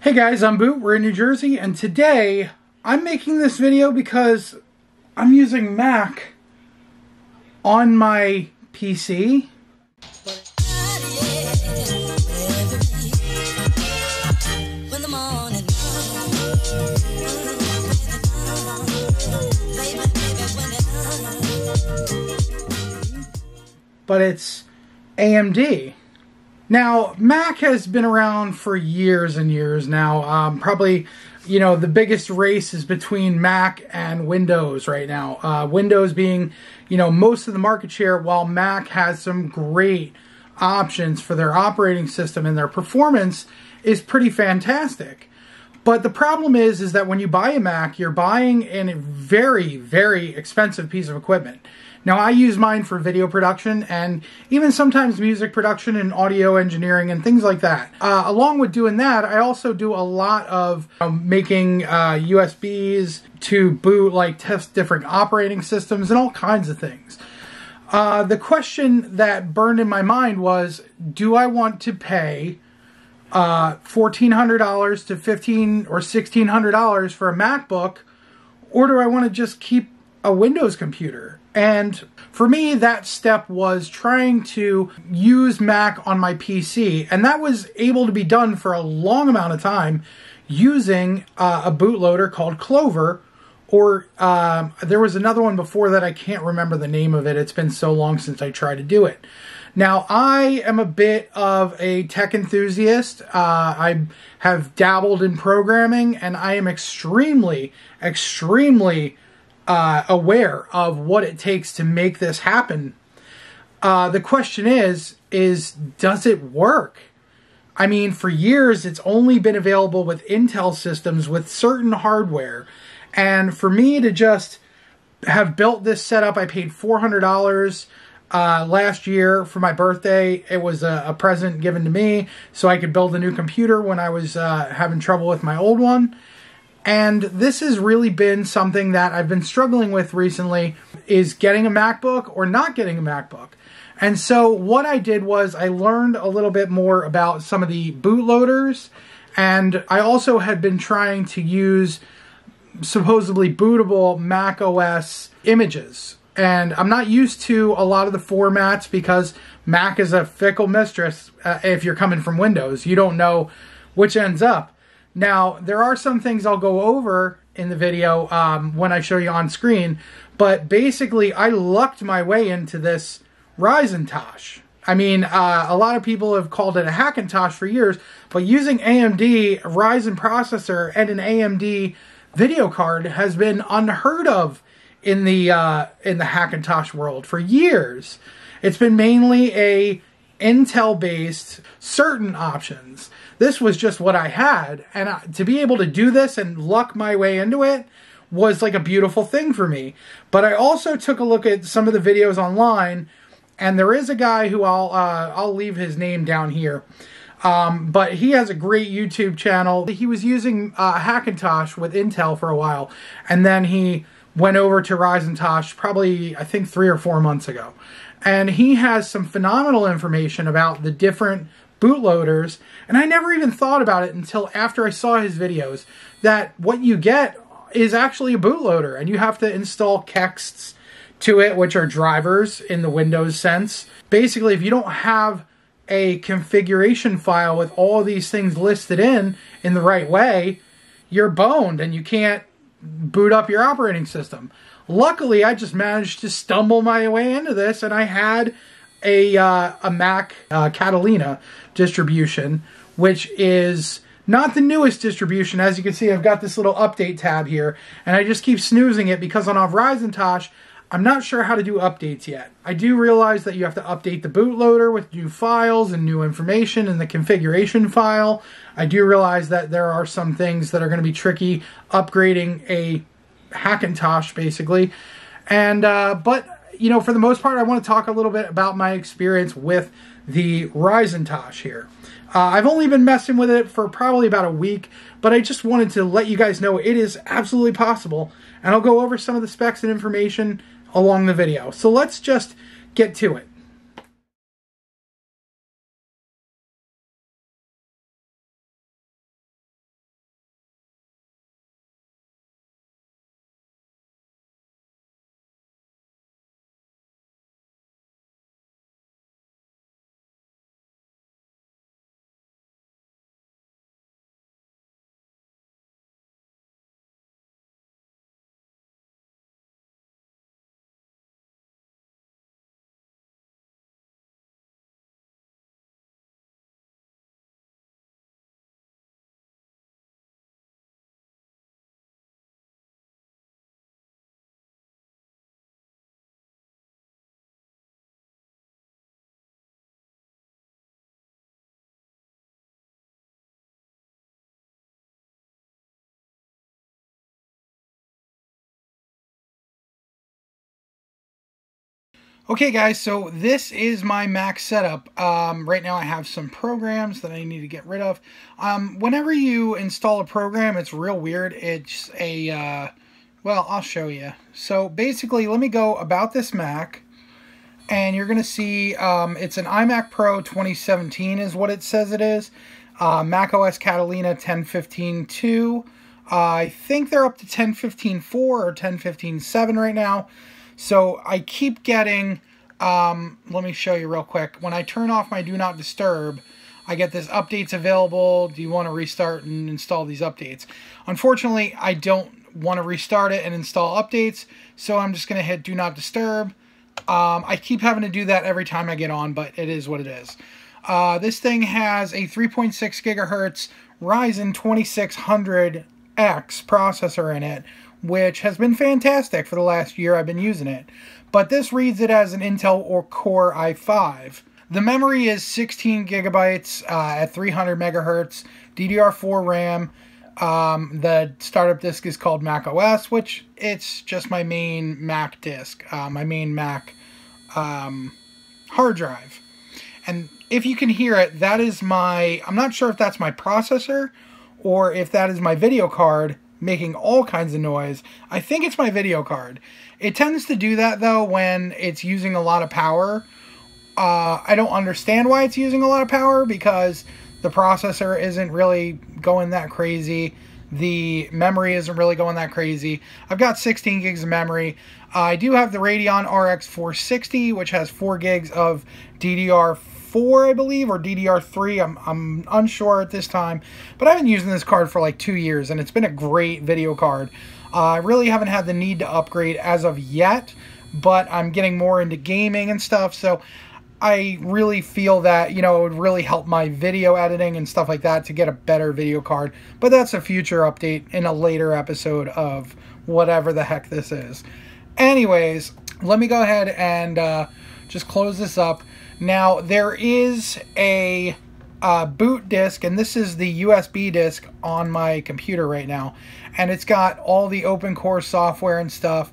Hey guys, I'm Boot, we're in New Jersey, and today I'm making this video because I'm using Mac on my PC. But it's AMD. Now, Mac has been around for years and years now. Um, probably, you know, the biggest race is between Mac and Windows right now. Uh, Windows being, you know, most of the market share, while Mac has some great options for their operating system and their performance is pretty fantastic. But the problem is, is that when you buy a Mac, you're buying a very, very expensive piece of equipment. Now, I use mine for video production and even sometimes music production and audio engineering and things like that. Uh, along with doing that, I also do a lot of making uh, USBs to boot, like test different operating systems and all kinds of things. Uh, the question that burned in my mind was do I want to pay uh, $1,400 to $1,500 or $1,600 for a MacBook, or do I want to just keep a Windows computer? And for me, that step was trying to use Mac on my PC, and that was able to be done for a long amount of time using uh, a bootloader called Clover. Or uh, there was another one before that, I can't remember the name of it. It's been so long since I tried to do it. Now, I am a bit of a tech enthusiast. Uh, I have dabbled in programming, and I am extremely, extremely uh, aware of what it takes to make this happen. Uh, the question is, is does it work? I mean, for years it's only been available with Intel systems with certain hardware, and for me to just have built this setup, I paid four hundred dollars. Uh, last year for my birthday. It was a, a, present given to me so I could build a new computer when I was uh, having trouble with my old one. And this has really been something that I've been struggling with recently is getting a MacBook or not getting a MacBook. And so what I did was I learned a little bit more about some of the bootloaders and I also had been trying to use supposedly bootable Mac OS images. And I'm not used to a lot of the formats because Mac is a fickle mistress uh, if you're coming from Windows. You don't know which ends up. Now, there are some things I'll go over in the video um, when I show you on screen, but basically I lucked my way into this Ryzentosh. I mean, uh, a lot of people have called it a Hackintosh for years, but using AMD Ryzen processor and an AMD video card has been unheard of in the uh, in the Hackintosh world for years. It's been mainly a Intel based certain options. This was just what I had. And to be able to do this and luck my way into it was like a beautiful thing for me. But I also took a look at some of the videos online, and there is a guy who I'll uh, I'll leave his name down here. Um, but he has a great YouTube channel. He was using uh, Hackintosh with Intel for a while, and then he went over to Ryzentosh probably I think three or four months ago and he has some phenomenal information about the different bootloaders. And I never even thought about it until after I saw his videos that what you get is actually a bootloader, and you have to install kexts to it, which are drivers in the Windows sense. Basically, if you don't have a configuration file with all these things listed in in the right way, you're boned and you can't boot up your operating system. Luckily, I just managed to stumble my way into this, and I had a uh, a Mac uh, Catalina distribution, which is not the newest distribution. As you can see, I've got this little update tab here, and I just keep snoozing it because on a Ryzentosh, I'm not sure how to do updates yet. I do realize that you have to update the bootloader with new files and new information in the configuration file. I do realize that there are some things that are going to be tricky upgrading a Hackintosh, basically. And, uh, but, you know, for the most part, I want to talk a little bit about my experience with the Ryzentosh here. Uh, I've only been messing with it for probably about a week, but I just wanted to let you guys know it is absolutely possible. And I'll go over some of the specs and information along the video. So let's just get to it. Okay guys, so this is my Mac setup. Um, right now I have some programs that I need to get rid of. Um, whenever you install a program, it's real weird. It's a, uh, well, I'll show you. So basically, let me go about this Mac, and you're going to see um, it's an iMac Pro 2017 is what it says it is. Uh, Mac OS Catalina 10.15.2. Uh, I think they're up to 10.15.4 or 10.15.7 right now. So I keep getting, um, let me show you real quick. When I turn off my Do Not Disturb, I get this updates available. Do you want to restart and install these updates? Unfortunately, I don't want to restart it and install updates, so I'm just going to hit Do Not Disturb. Um, I keep having to do that every time I get on, but it is what it is. Uh, this thing has a 3.6 gigahertz Ryzen 2600X processor in it, which has been fantastic for the last year I've been using it. But this reads it as an Intel or Core i5. The memory is 16 gigabytes uh, at 300 megahertz, DDR4 RAM. Um, the startup disk is called Mac OS, which it's just my main Mac disk, uh, my main Mac um, hard drive. And if you can hear it, that is my, I'm not sure if that's my processor or if that is my video card making all kinds of noise. I think it's my video card. It tends to do that though when it's using a lot of power. Uh, I don't understand why it's using a lot of power because the processor isn't really going that crazy. The memory isn't really going that crazy. I've got 16 gigs of memory. Uh, I do have the Radeon RX 460, which has 4 gigs of DDR 4, I believe, or DDR3. I'm, I'm unsure at this time. But I've been using this card for like two years, and it's been a great video card. Uh, I really haven't had the need to upgrade as of yet, but I'm getting more into gaming and stuff, so I really feel that, you know, it would really help my video editing and stuff like that to get a better video card. But that's a future update in a later episode of whatever the heck this is. Anyways, let me go ahead and uh, just close this up. Now, there is a uh, boot disk, and this is the USB disk on my computer right now. And it's got all the OpenCore software and stuff.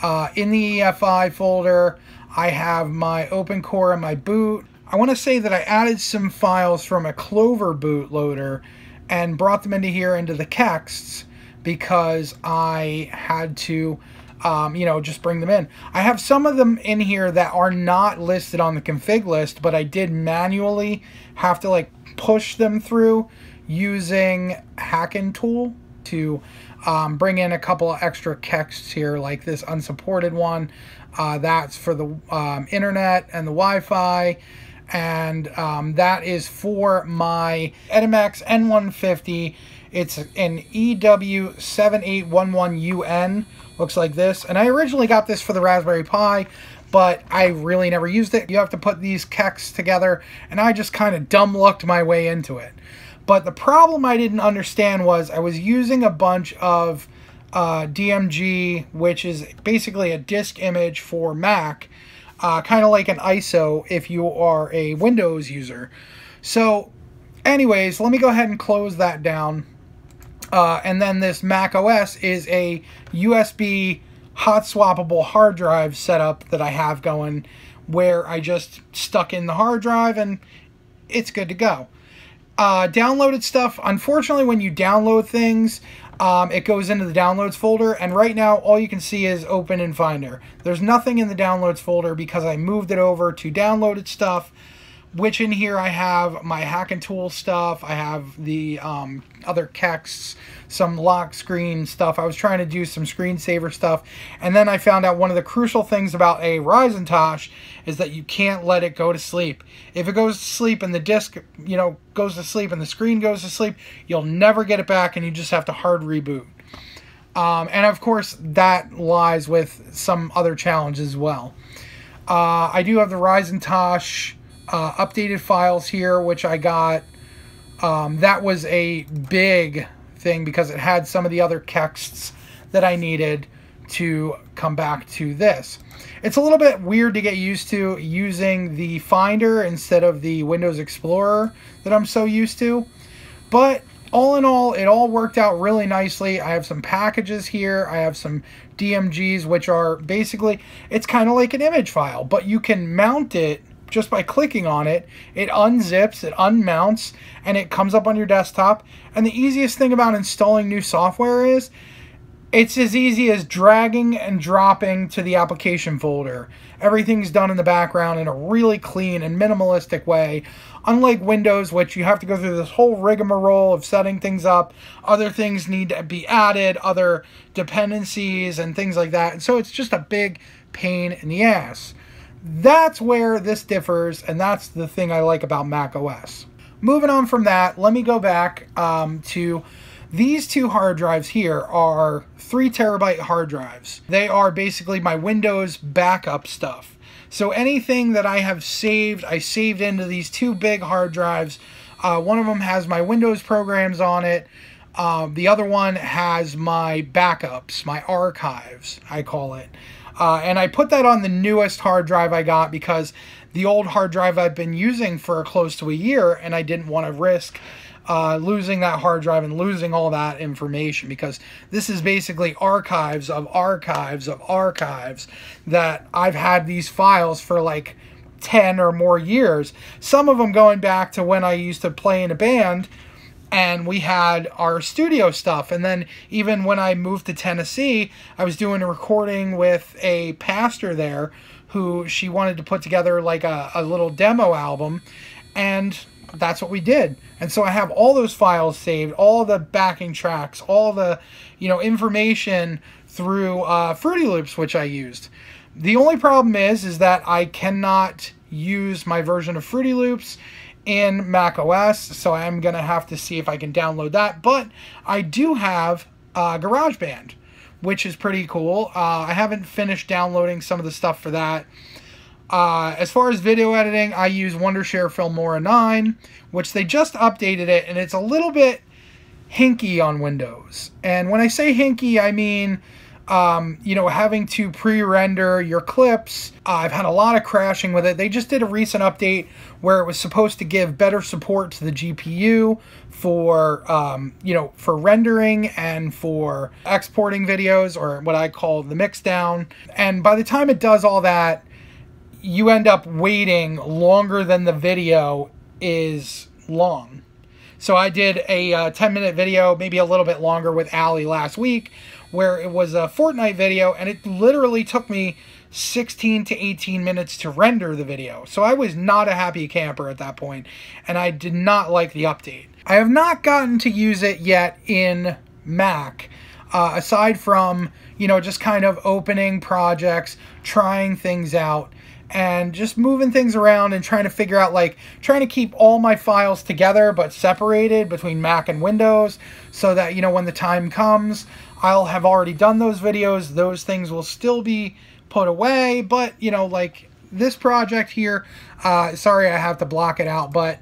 Uh, in the EFI folder, I have my OpenCore and my boot. I want to say that I added some files from a Clover bootloader and brought them into here into the Kexts because I had to um, you know, just bring them in. I have some of them in here that are not listed on the config list, but I did manually have to like push them through using Hackintool to um, bring in a couple of extra kexts here, like this unsupported one. Uh, that's for the um, internet and the Wi-Fi, and um, that is for my Edimax N150. It's an EW7811UN looks like this. And I originally got this for the Raspberry Pi, but I really never used it. You have to put these kexts together, and I just kind of dumb lucked my way into it. But the problem I didn't understand was I was using a bunch of uh, DMG, which is basically a disk image for Mac, uh, kind of like an ISO if you are a Windows user. So, anyways, let me go ahead and close that down. Uh, and then this Mac OS is a USB hot swappable hard drive setup that I have going where I just stuck in the hard drive and it's good to go. Uh, downloaded stuff, unfortunately, when you download things, um, it goes into the downloads folder, and right now all you can see is open in Finder. There's nothing in the downloads folder because I moved it over to downloaded stuff which in here I have my hack and Hackintool stuff, I have the um, other kexts, some lock screen stuff. I was trying to do some screensaver stuff, and then I found out one of the crucial things about a Ryzen Tosh is that you can't let it go to sleep. If it goes to sleep and the disk, you know, goes to sleep and the screen goes to sleep, you'll never get it back, and you just have to hard reboot. Um, and of course, that lies with some other challenges as well. Uh, I do have the Ryzen Tosh uh, updated files here, which I got. Um, that was a big thing because it had some of the other kexts that I needed to come back to this. It's a little bit weird to get used to using the Finder instead of the Windows Explorer that I'm so used to, but all in all, it all worked out really nicely. I have some packages here. I have some DMGs, which are basically, it's kind of like an image file, but you can mount it just by clicking on it. It unzips, it unmounts, and it comes up on your desktop. And the easiest thing about installing new software is it's as easy as dragging and dropping to the application folder. Everything's done in the background in a really clean and minimalistic way. Unlike Windows, which you have to go through this whole rigmarole of setting things up, other things need to be added, other dependencies, and things like that. And so it's just a big pain in the ass. That's where this differs, and that's the thing I like about Mac OS. Moving on from that, let me go back um, to these two hard drives here are three terabyte hard drives. They are basically my Windows backup stuff. So anything that I have saved, I saved into these two big hard drives. Uh, one of them has my Windows programs on it. Uh, the other one has my backups, my archives, I call it. Uh, and I put that on the newest hard drive I got because the old hard drive I've been using for close to a year and I didn't want to risk uh, losing that hard drive and losing all that information because this is basically archives of archives of archives that I've had these files for like 10 or more years. Some of them going back to when I used to play in a band and we had our studio stuff. And then even when I moved to Tennessee, I was doing a recording with a pastor there who she wanted to put together like a, a little demo album. And that's what we did. And so I have all those files saved, all the backing tracks, all the, you know, information through uh, Fruity Loops, which I used. The only problem is, is that I cannot use my version of Fruity Loops in Mac OS, so I'm gonna have to see if I can download that. But I do have uh, GarageBand, which is pretty cool. Uh, I haven't finished downloading some of the stuff for that. Uh, as far as video editing, I use Wondershare Filmora 9, which they just updated it, and it's a little bit hinky on Windows. And when I say hinky, I mean, um, you know, having to pre-render your clips. Uh, I've had a lot of crashing with it. They just did a recent update where it was supposed to give better support to the GPU for, um, you know, for rendering and for exporting videos, or what I call the mixdown. And by the time it does all that, you end up waiting longer than the video is long. So I did a uh, 10 minute video, maybe a little bit longer with Ali last week, where it was a Fortnite video, and it literally took me 16 to 18 minutes to render the video. So I was not a happy camper at that point, and I did not like the update. I have not gotten to use it yet in Mac, uh, aside from, you know, just kind of opening projects, trying things out and just moving things around and trying to figure out like trying to keep all my files together but separated between Mac and Windows so that you know when the time comes I'll have already done those videos those things will still be put away but you know like this project here uh, sorry I have to block it out but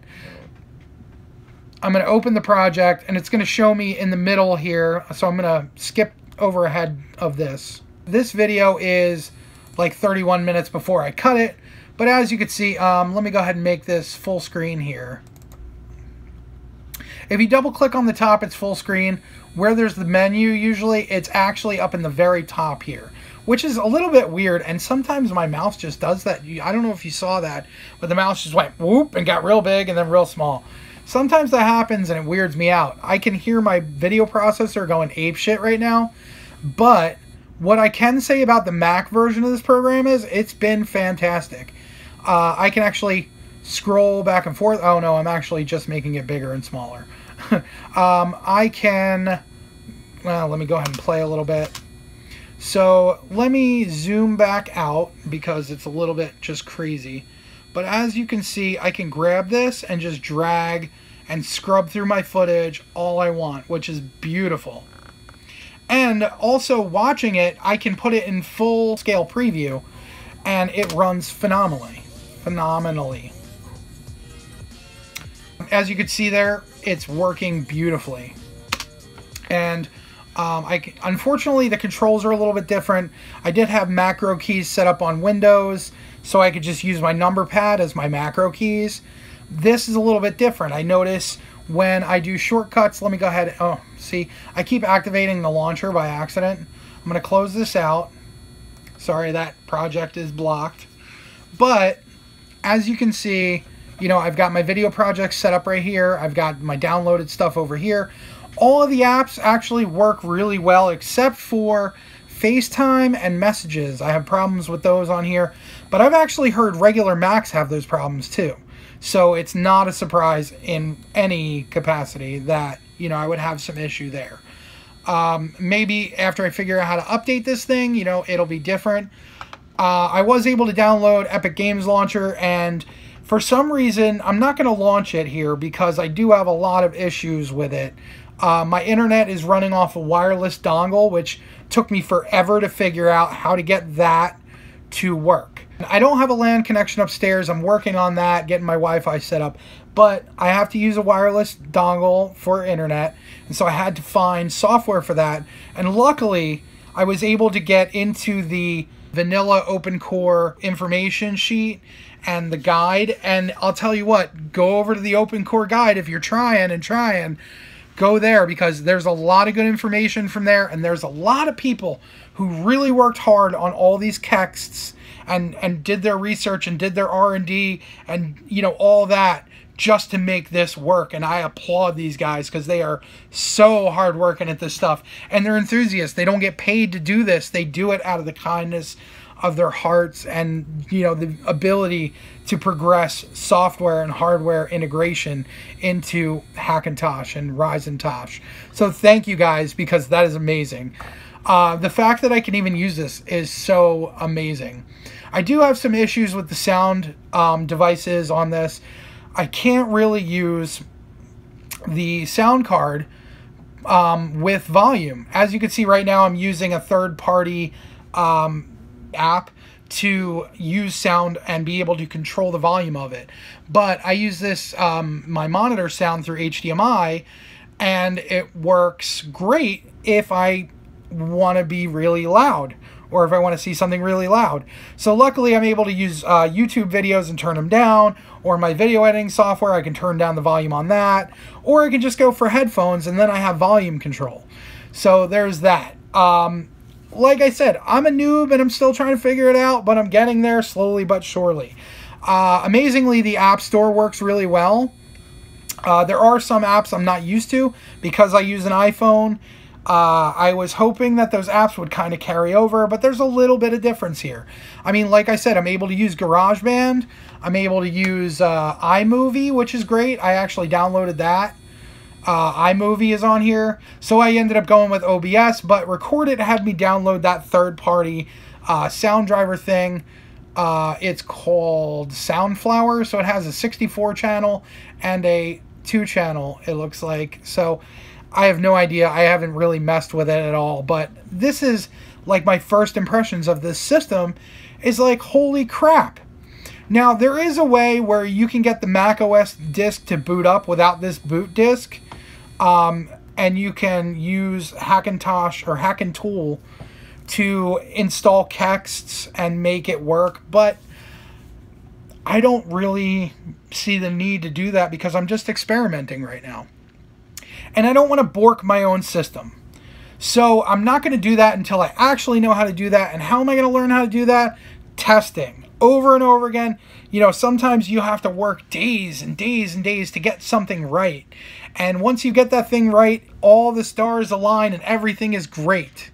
I'm going to open the project and it's going to show me in the middle here so I'm going to skip over ahead of this this video is like 31 minutes before I cut it. But as you can see, um, let me go ahead and make this full screen here. If you double click on the top, it's full screen. Where there's the menu, usually it's actually up in the very top here, which is a little bit weird. And sometimes my mouse just does that. I don't know if you saw that, but the mouse just went whoop and got real big and then real small. Sometimes that happens and it weirds me out. I can hear my video processor going ape shit right now, but what I can say about the Mac version of this program is it's been fantastic. Uh, I can actually scroll back and forth. Oh no, I'm actually just making it bigger and smaller. um, I can, well, let me go ahead and play a little bit. So let me zoom back out because it's a little bit just crazy. But as you can see, I can grab this and just drag and scrub through my footage all I want, which is beautiful. And also watching it, I can put it in full scale preview and it runs phenomenally. Phenomenally. As you can see there, it's working beautifully. And um, I, unfortunately, the controls are a little bit different. I did have macro keys set up on Windows, so I could just use my number pad as my macro keys. This is a little bit different. I notice when I do shortcuts, let me go ahead. Oh, see, I keep activating the launcher by accident. I'm going to close this out. Sorry, that project is blocked. But as you can see, you know, I've got my video projects set up right here. I've got my downloaded stuff over here. All of the apps actually work really well except for FaceTime and messages. I have problems with those on here, but I've actually heard regular Macs have those problems too. So it's not a surprise in any capacity that, you know, I would have some issue there. Um, maybe after I figure out how to update this thing, you know, it'll be different. Uh, I was able to download Epic Games Launcher, and for some reason, I'm not going to launch it here because I do have a lot of issues with it. Uh, my internet is running off a wireless dongle, which took me forever to figure out how to get that to work. I don't have a LAN connection upstairs. I'm working on that, getting my Wi-Fi set up, but I have to use a wireless dongle for internet, and so I had to find software for that. And luckily, I was able to get into the vanilla open core information sheet and the guide. And I'll tell you what, go over to the open core guide if you're trying and trying. Go there because there's a lot of good information from there, and there's a lot of people who really worked hard on all these kexts and and did their research and did their R&D and you know all that just to make this work and I applaud these guys because they are so hard working at this stuff and they're enthusiasts they don't get paid to do this they do it out of the kindness of their hearts and you know the ability to progress software and hardware integration into Hackintosh and Ryzen Tosh. So thank you guys because that is amazing. Uh, the fact that I can even use this is so amazing. I do have some issues with the sound um, devices on this. I can't really use the sound card um, with volume. As you can see right now, I'm using a third party um, app to use sound and be able to control the volume of it. But I use this, um, my monitor sound through HDMI, and it works great if I want to be really loud or if I want to see something really loud. So luckily I'm able to use uh, YouTube videos and turn them down, or my video editing software, I can turn down the volume on that, or I can just go for headphones and then I have volume control. So there's that. Um, like I said, I'm a noob and I'm still trying to figure it out, but I'm getting there slowly but surely. Uh, amazingly, the App Store works really well. Uh, there are some apps I'm not used to because I use an iPhone. Uh, I was hoping that those apps would kind of carry over, but there's a little bit of difference here. I mean, like I said, I'm able to use GarageBand. I'm able to use uh, iMovie, which is great. I actually downloaded that uh, iMovie is on here. So I ended up going with OBS, but Record It had me download that third party uh, sound driver thing. Uh, it's called Soundflower. So it has a 64 channel and a 2 channel, it looks like. So I have no idea. I haven't really messed with it at all. But this is like my first impressions of this system is like, holy crap. Now, there is a way where you can get the Mac OS disk to boot up without this boot disk. Um, and you can use Hackintosh or Hackintool to install Kexts and make it work. But I don't really see the need to do that because I'm just experimenting right now. And I don't want to bork my own system. So I'm not going to do that until I actually know how to do that. And how am I going to learn how to do that? Testing over and over again. You know, sometimes you have to work days and days and days to get something right. And once you get that thing right, all the stars align and everything is great.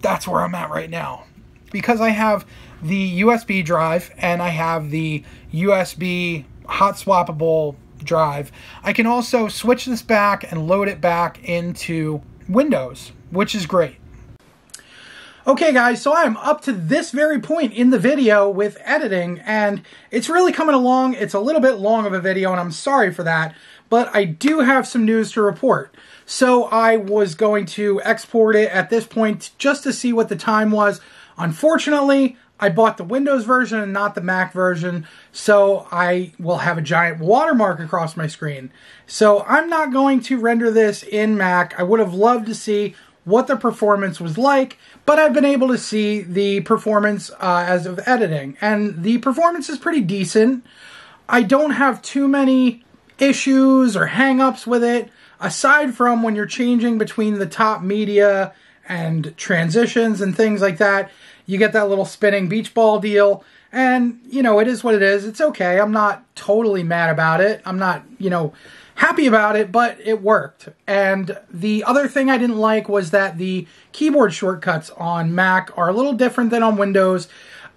That's where I'm at right now. Because I have the USB drive and I have the USB hot swappable drive, I can also switch this back and load it back into Windows, which is great. Okay guys, so I'm up to this very point in the video with editing and it's really coming along. It's a little bit long of a video and I'm sorry for that, but I do have some news to report. So I was going to export it at this point just to see what the time was. Unfortunately, I bought the Windows version and not the Mac version, so I will have a giant watermark across my screen. So I'm not going to render this in Mac. I would have loved to see what the performance was like, but I've been able to see the performance uh, as of editing, and the performance is pretty decent. I don't have too many issues or hangups with it, aside from when you're changing between the top media and transitions and things like that. You get that little spinning beach ball deal. And, you know, it is what it is. It's okay. I'm not totally mad about it. I'm not, you know, happy about it, but it worked. And the other thing I didn't like was that the keyboard shortcuts on Mac are a little different than on Windows.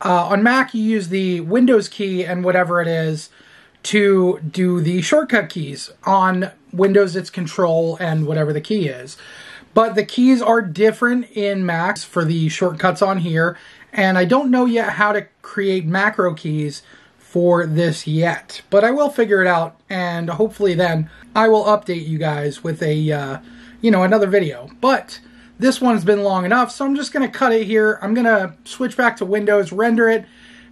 Uh, on Mac, you use the Windows key and whatever it is to do the shortcut keys. On Windows, it's Control and whatever the key is. But the keys are different in Macs for the shortcuts on here. And I don't know yet how to create macro keys for this yet, but I will figure it out, and hopefully then I will update you guys with a, uh, you know, another video. But this one's been long enough, so I'm just going to cut it here. I'm going to switch back to Windows, render it,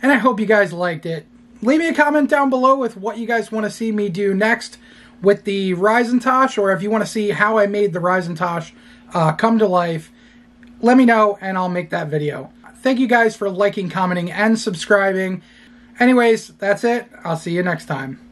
and I hope you guys liked it. Leave me a comment down below with what you guys want to see me do next with the Ryzen Tosh, or if you want to see how I made the Ryzen uh, come to life. Let me know, and I'll make that video. Thank you guys for liking, commenting, and subscribing. Anyways, that's it. I'll see you next time.